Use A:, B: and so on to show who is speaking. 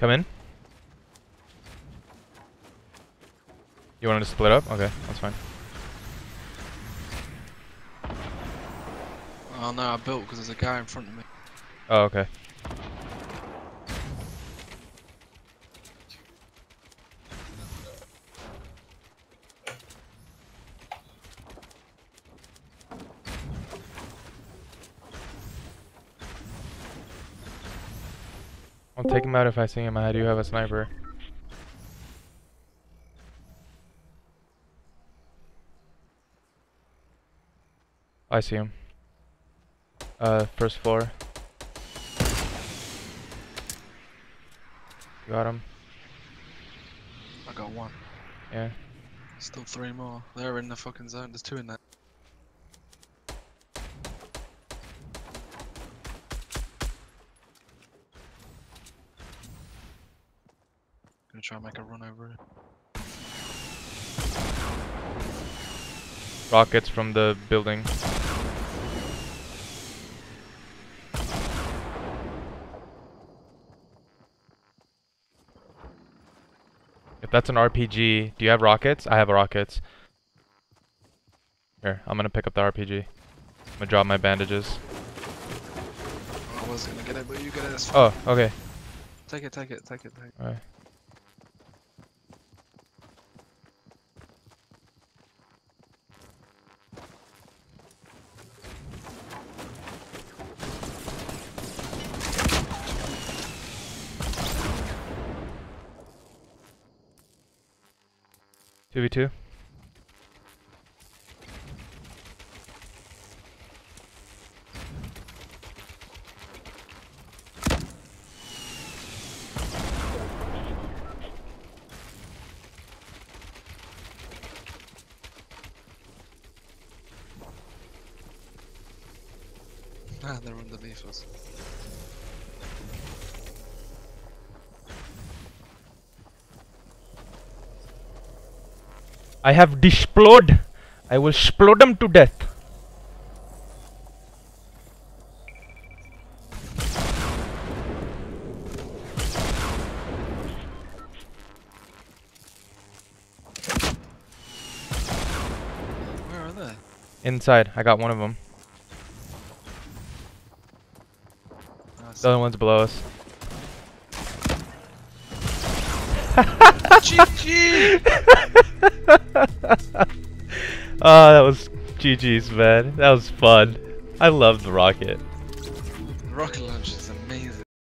A: Come in. You wanted to split up? Okay, that's fine.
B: Oh no, I built because there's a guy in front of me.
A: Oh, okay. I'll take him out if I see him. I do have a sniper. I see him. Uh, first floor. Got him.
B: I got one.
A: Yeah.
B: Still three more. They're in the fucking zone. There's two in there. Try and make a run over it.
A: Rockets from the building. If that's an RPG, do you have rockets? I have rockets. Here, I'm gonna pick up the RPG. I'm gonna drop my bandages.
B: I was gonna get it, but you get it.
A: Oh, okay.
B: Take it, take it, take it, take it.
A: Alright. Two v two.
B: Ah, they're underneath us.
A: I have displode. I will explode them to death.
B: Where are they?
A: Inside, I got one of them. The other one's below us.
B: GG!
A: oh, that was GG's, man. That was fun. I love the rocket.
B: Rocket launch